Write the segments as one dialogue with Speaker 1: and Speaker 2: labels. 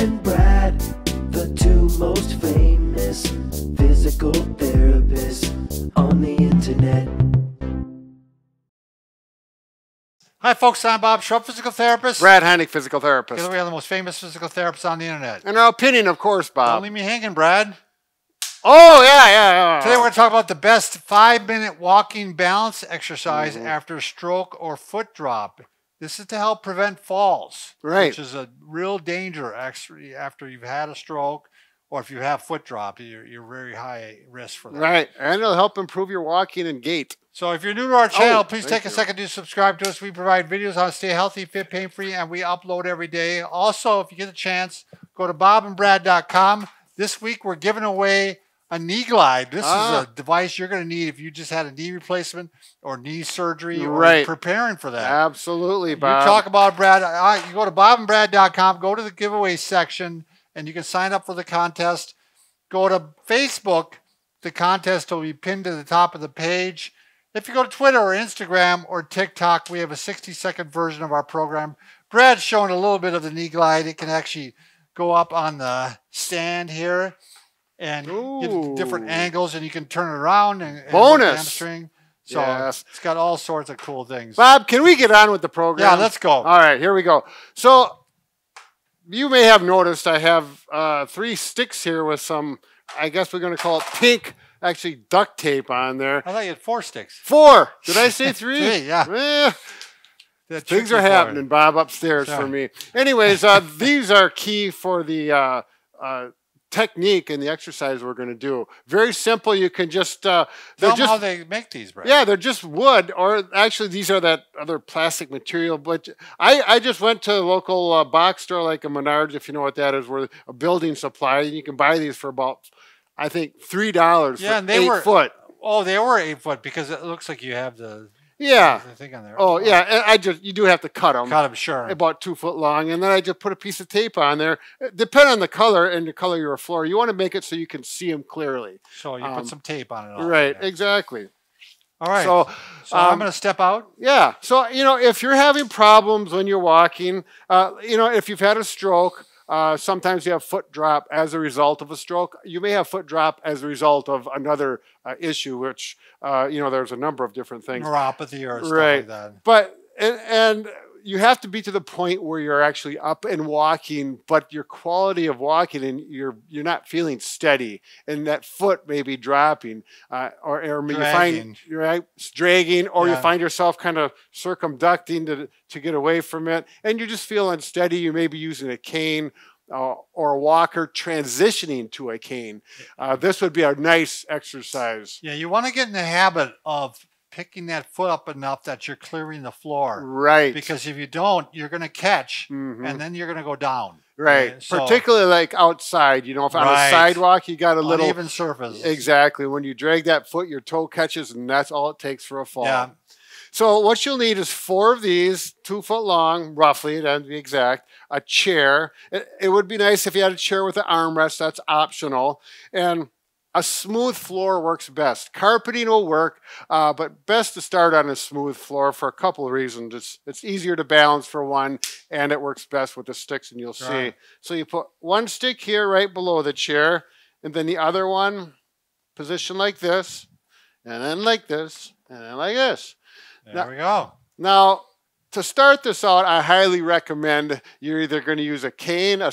Speaker 1: and Brad, the two most famous physical therapists on the internet.
Speaker 2: Hi, folks. I'm Bob Schrupp, physical therapist.
Speaker 3: Brad Heineck, physical therapist.
Speaker 2: Together we are the most famous physical therapists on the internet.
Speaker 3: In our opinion, of course, Bob.
Speaker 2: Don't leave me hanging, Brad.
Speaker 3: Oh, yeah, yeah, yeah.
Speaker 2: Today we're going to talk about the best five-minute walking balance exercise mm-hmm. after a stroke or foot drop. This is to help prevent falls,
Speaker 3: Right.
Speaker 2: which is a real danger actually after you've had a stroke or if you have foot drop, you're, you're very high risk for that.
Speaker 3: Right. And it'll help improve your walking and gait.
Speaker 2: So if you're new to our oh, channel,
Speaker 3: Oh,
Speaker 2: please take a second to subscribe to us. We provide videos on stay healthy, fit, pain-free, and we upload every day. Also, if you get a chance, go to bobandbrad.com. This week we're giving away a knee glide. This
Speaker 3: Ah.
Speaker 2: is a device you're going to need if you just had a knee replacement or knee surgery or
Speaker 3: Right.
Speaker 2: preparing for that.
Speaker 3: Absolutely,
Speaker 2: You
Speaker 3: Bob.
Speaker 2: talk about Brad. You go to bobandbrad.com, go to the giveaway section, and you can sign up for the contest. Go to Facebook. The contest will be pinned to the top of the page. If you go to Twitter or Instagram or TikTok, we have a 60 second version of our program. Brad's showing a little bit of the knee glide. It can actually go up on the stand here and get different angles, and you can turn it around and, and
Speaker 3: Bonus.
Speaker 2: hamstring. So
Speaker 3: Yes.
Speaker 2: it's got all sorts of cool things.
Speaker 3: Bob, can we get on with the program?
Speaker 2: Yeah, let's go.
Speaker 3: All right, here we go. So you may have noticed I have uh, three sticks here with some, I guess we're going to call it pink, actually duct tape on there.
Speaker 2: I thought you had four sticks.
Speaker 3: Four. Did I say three?
Speaker 2: Three, yeah.
Speaker 3: Eh, things are happening, Bob, upstairs
Speaker 2: Sorry.
Speaker 3: for me. Anyways, uh, these are key for the uh, uh, technique and the exercise we're going to do. Very simple. You can just, uh, they're
Speaker 2: Tell
Speaker 3: just
Speaker 2: how they make these, Brad.
Speaker 3: Yeah, they're just wood, or actually, these are that other plastic material. But I, I just went to a local uh, box store like a Menards, if you know what that is, where a building supply, and you can buy these for about, I think, three dollars
Speaker 2: Yeah,
Speaker 3: for
Speaker 2: and they
Speaker 3: eight
Speaker 2: were-
Speaker 3: foot.
Speaker 2: Oh, they were eight foot because it looks like you have the,
Speaker 3: Yeah.
Speaker 2: the thing on there.
Speaker 3: Oh, yeah. I just you do have to cut them.
Speaker 2: Got them, sure.
Speaker 3: About two foot long, and then I just put a piece of tape on there. Depending on the color and the color of your floor, you want to make it so you can see them clearly.
Speaker 2: So you
Speaker 3: um,
Speaker 2: put some tape on it.
Speaker 3: right,
Speaker 2: yeah.
Speaker 3: exactly.
Speaker 2: All right.
Speaker 3: So,
Speaker 2: So, I'm
Speaker 3: um,
Speaker 2: going to step out.
Speaker 3: Yeah. So, you know, if you're having problems when you're walking, uh, you know, if you've had a stroke, uh, sometimes you have foot drop as a result of a stroke. You may have foot drop as a result of another uh, issue, which, uh, you know, there's a number of different things.
Speaker 2: Neuropathy or
Speaker 3: Right.
Speaker 2: like that.
Speaker 3: But, and, and you have to be to the point where you're actually up and walking, but your quality of walking and you're you're not feeling steady, and that foot may be dropping, uh, or, or you
Speaker 2: Dragging.
Speaker 3: find you're right, dragging, or you find yourself kind of circumducting to to get away from it, and you just feel unsteady. You may be using a cane. Uh, or a walker transitioning to a cane. Uh, this would be a nice exercise.
Speaker 2: Yeah, you want to get in the habit of picking that foot up enough that you're clearing the floor.
Speaker 3: Right.
Speaker 2: Because if you don't, you're going to catch
Speaker 3: Mhm.
Speaker 2: and then you're going to go down.
Speaker 3: Right.
Speaker 2: So-
Speaker 3: Particularly like outside, you know, if on a sidewalk you got a little
Speaker 2: Uneven surface.
Speaker 3: Exactly. When you drag that foot, your toe catches, and that's all it takes for a fall.
Speaker 2: Yeah.
Speaker 3: So what you'll need is four of these, two foot long, roughly, to be exact, a chair. It, it would be nice if you had a chair with an armrest. That's optional. And a smooth floor works best. Carpeting will work, uh, but best to start on a smooth floor for a couple of reasons. It's it's easier to balance for one, and it works best with the sticks, and you'll see.
Speaker 2: Right.
Speaker 3: So you put one stick here right below the chair, and then the other one position like this, and then like this, and then like this.
Speaker 2: There
Speaker 3: Now-
Speaker 2: we go.
Speaker 3: Now, to start this out, I highly recommend you're either going to use a cane, a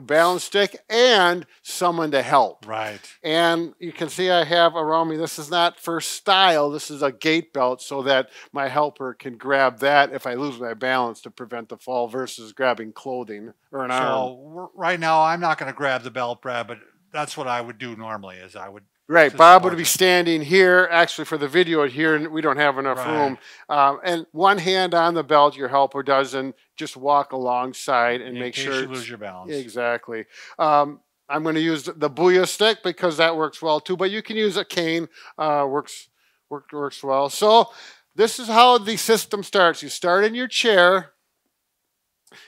Speaker 3: balance stick, and someone to help.
Speaker 2: Right.
Speaker 3: And you can see I have around me, this is not for style, this is a gait belt so that my helper can grab that if I lose my balance to prevent the fall versus grabbing clothing or an arm.
Speaker 2: So right now, I'm not going to grab the belt, Brad, but that's what I would do normally. Is I would
Speaker 3: Right, Bob would be standing here, actually for the video here, and we don't have enough
Speaker 2: Right.
Speaker 3: room. Um, and one hand on the belt, your helper does, and just walk alongside and
Speaker 2: in
Speaker 3: make sure
Speaker 2: you lose your balance.
Speaker 3: Exactly. Um, I'm going to use the- the Booyah stick because that works well too, but you can use a cane. Uh, works work, works well. So this is how the system starts. You start in your chair.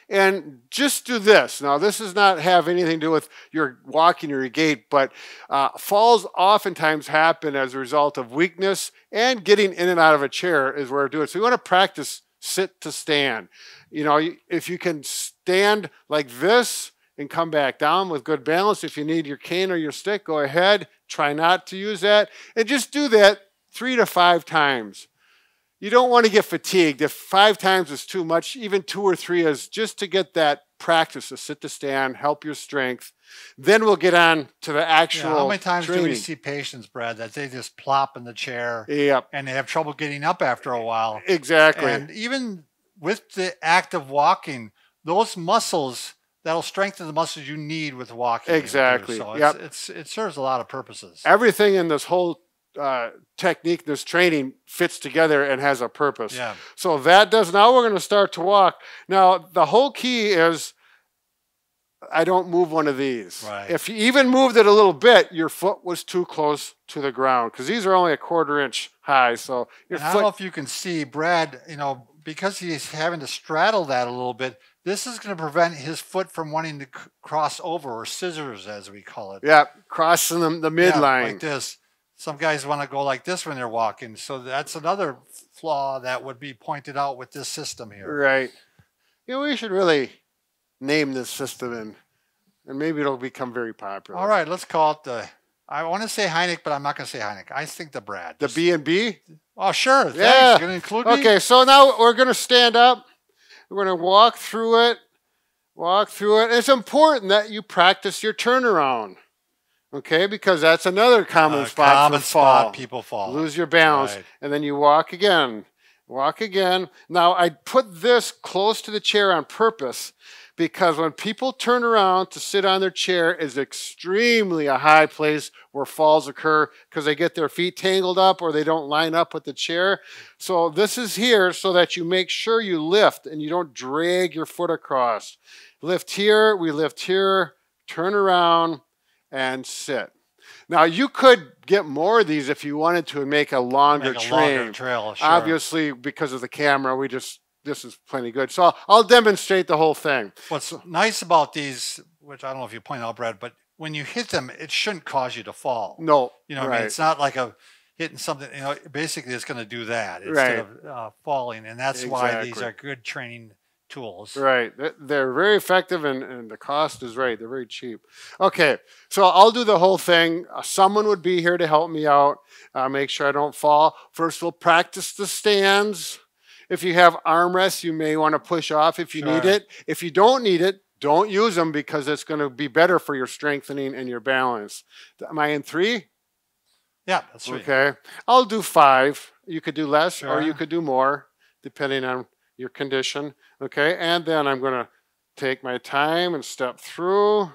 Speaker 3: And just do this. Now, this does not have anything to do with your walking or your gait, but uh, falls oftentimes happen as a result of weakness and getting in and out of a chair is where to do it. So you want to practice sit to stand. You know, if you can stand like this and come back down with good balance. If you need your cane or your stick, go ahead. Try not to use that. And just do that three to five times. You don't want to get fatigued. If five times is too much, even two or three is just to get that practice to sit to stand, help your strength. Then we'll get on to the actual.
Speaker 2: Yeah, how many times
Speaker 3: training.
Speaker 2: do we see patients, Brad, that they just plop in the chair
Speaker 3: Yep,
Speaker 2: and they have trouble getting up after a while?
Speaker 3: exactly.
Speaker 2: And even with the act of walking, those muscles that'll strengthen the muscles you need with walking.
Speaker 3: Exactly,
Speaker 2: So
Speaker 3: yep.
Speaker 2: it's, it's, it serves a lot of purposes.
Speaker 3: Everything in this whole uh, technique, this training fits together and has a purpose.
Speaker 2: Yeah.
Speaker 3: So that does. Now we're going to start to walk. Now the whole key is. I don't move one of these.
Speaker 2: Right.
Speaker 3: If you even moved it a little bit, your foot was too close to the ground because these are only a quarter inch high. So your
Speaker 2: I don't know if you can see Brad, you know, because he's having to straddle that a little bit, this is going to prevent his foot from wanting to cross over or scissors, as we call it.
Speaker 3: Yeah, crossing the, the
Speaker 2: Yeah,
Speaker 3: midline.
Speaker 2: like this. Some guys want to go like this when they're walking. So that's another flaw that would be pointed out with this system here.
Speaker 3: Right. You know, we should really name this system and and maybe it'll become very popular.
Speaker 2: All right, let's call it the. I want to say Heineck, but I'm not going to say Heineck. I think the Brad.
Speaker 3: The B and B.
Speaker 2: Oh, sure. Thanks.
Speaker 3: Yeah.
Speaker 2: Going to include me?
Speaker 3: Okay, so now we're going to stand up. We're going to walk through it. Walk through it. It's important that you practice your turnaround. Okay, because that's another common
Speaker 2: Uh,
Speaker 3: spot
Speaker 2: common
Speaker 3: for fall.
Speaker 2: spot people fall.
Speaker 3: Lose your balance,
Speaker 2: Right.
Speaker 3: and then you walk again. Walk again. Now I put this close to the chair on purpose because when people turn around to sit on their chair is extremely a high place where falls occur because they get their feet tangled up or they don't line up with the chair. So this is here so that you make sure you lift and you don't drag your foot across. Lift here, we lift here, turn around and sit. Now you could get more of these if you wanted to and make a longer
Speaker 2: Make a
Speaker 3: train.
Speaker 2: longer trail. Sure.
Speaker 3: Obviously, because of the camera, we just this is plenty good. So I'll, I'll demonstrate the whole thing.
Speaker 2: What's nice about these, which I don't know if you point out, Brad, but when you hit them, it shouldn't cause you to fall.
Speaker 3: No,
Speaker 2: You know, what I mean, it's not like a hitting something. You know, basically, it's going to do that instead
Speaker 3: Right.
Speaker 2: of uh, falling, and that's why these are good training tools.
Speaker 3: Right. They're- very effective and, and the cost is right. They're very cheap. Okay. So I'll do the whole thing. Uh, someone would be here to help me out, uh, make sure I don't fall. First, we'll practice the stands. If you have armrests, you may want to push off if you need it. If you don't need it, don't use them because it's going to be better for your strengthening and your balance. Am I in three?
Speaker 2: Yeah, that's right.
Speaker 3: Okay. I'll do five. You could do less or you could do more, depending on your condition. Okay. And then I'm going to take my time and step through.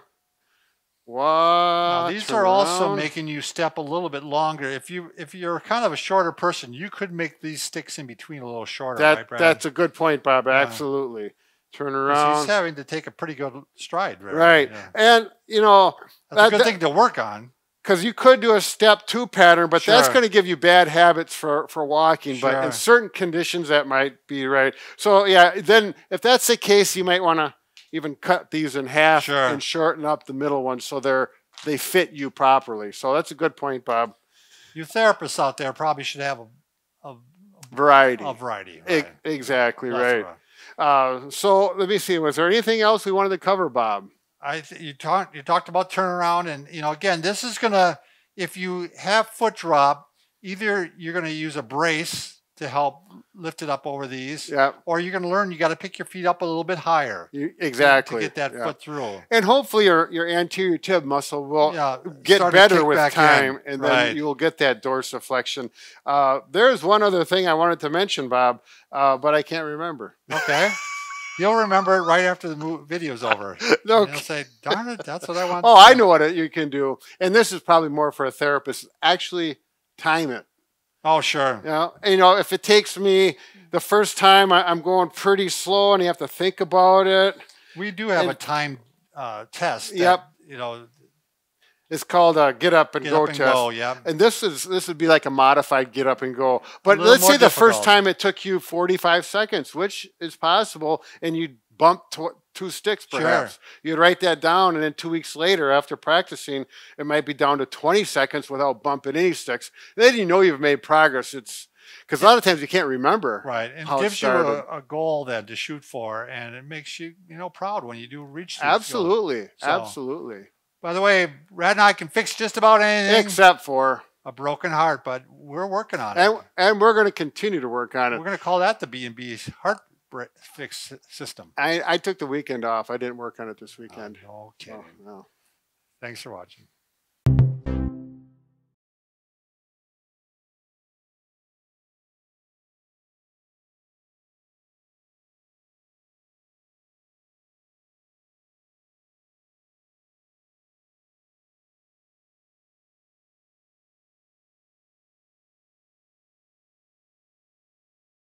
Speaker 2: Now, these
Speaker 3: turn
Speaker 2: are also
Speaker 3: around.
Speaker 2: making you step a little bit longer. If you if you're kind of a shorter person, you could make these sticks in between a little shorter,
Speaker 3: That,
Speaker 2: right, Brad?
Speaker 3: that's a good point, Bob.
Speaker 2: Yeah.
Speaker 3: Absolutely. Turn around.
Speaker 2: He's having to take a pretty good stride, right?
Speaker 3: Right.
Speaker 2: Yeah.
Speaker 3: And, you know,
Speaker 2: That's
Speaker 3: That-
Speaker 2: a good
Speaker 3: that-
Speaker 2: thing to work on.
Speaker 3: Because you could do a step two pattern, but that's going to give you bad habits for, for walking. But in certain conditions, that might be right. So, yeah, then if that's the case, you might want to even cut these in half
Speaker 2: Sure.
Speaker 3: and shorten up the middle ones so they're they fit you properly. So that's a good point, Bob.
Speaker 2: You therapists out there probably should have a, a,
Speaker 3: Variety.
Speaker 2: a variety.
Speaker 3: E- exactly
Speaker 2: That's
Speaker 3: right. Uh, so let me see. Was there anything else we wanted to cover, Bob?
Speaker 2: I th- you talked you talked about turnaround, and you know again, this is gonna if you have foot drop, either you're gonna use a brace to help lift it up over these,
Speaker 3: Yeah,
Speaker 2: or you're gonna learn you got to pick your feet up a little bit higher
Speaker 3: you, exactly.
Speaker 2: to get that
Speaker 3: yeah.
Speaker 2: foot through.
Speaker 3: And hopefully your, your anterior tib muscle will
Speaker 2: yeah,
Speaker 3: get better with
Speaker 2: back in.
Speaker 3: time, and then
Speaker 2: Right.
Speaker 3: you will get that dorsiflexion. Uh, there's one other thing I wanted to mention, Bob, uh, but I can't remember.
Speaker 2: Okay. You'll remember it right after the video's over.
Speaker 3: No,
Speaker 2: You'll say, "Darn it, that's what I want."
Speaker 3: oh, I know what it, you can do, and this is probably more for a therapist. Actually, time it.
Speaker 2: Oh, sure.
Speaker 3: You know, you know, if it takes me the first time, I, I'm going pretty slow, and you have to think about it.
Speaker 2: We do have a
Speaker 3: And-
Speaker 2: time uh, test. that,
Speaker 3: Yep.
Speaker 2: You know,
Speaker 3: It's called a get up and
Speaker 2: get
Speaker 3: go
Speaker 2: up and
Speaker 3: test.
Speaker 2: go. Yeah.
Speaker 3: And this is this would be like a modified get up and go. But let's say the first time it took you 45 seconds, which is possible, and you bumped tw- two sticks
Speaker 2: Sure.
Speaker 3: perhaps. You'd write that down, and then two weeks later, after practicing, it might be down to 20 seconds without bumping any sticks. Then you know you've made progress. It's because a lot of times you can't remember.
Speaker 2: Right, and
Speaker 3: it
Speaker 2: gives you
Speaker 3: started.
Speaker 2: a, a goal then to shoot for, and it makes you you know proud when you do reach.
Speaker 3: Absolutely,
Speaker 2: So-
Speaker 3: absolutely.
Speaker 2: By the way, Brad and I can fix just about anything
Speaker 3: Except for,
Speaker 2: a broken heart, but we're working on it.
Speaker 3: and and we're going to continue to work on it.
Speaker 2: we're going to call that the B and B heart fix system.
Speaker 3: I, I took the weekend off. I didn't work on it this weekend.
Speaker 2: Oh, no kidding.
Speaker 3: Oh, no.
Speaker 2: Thanks for watching.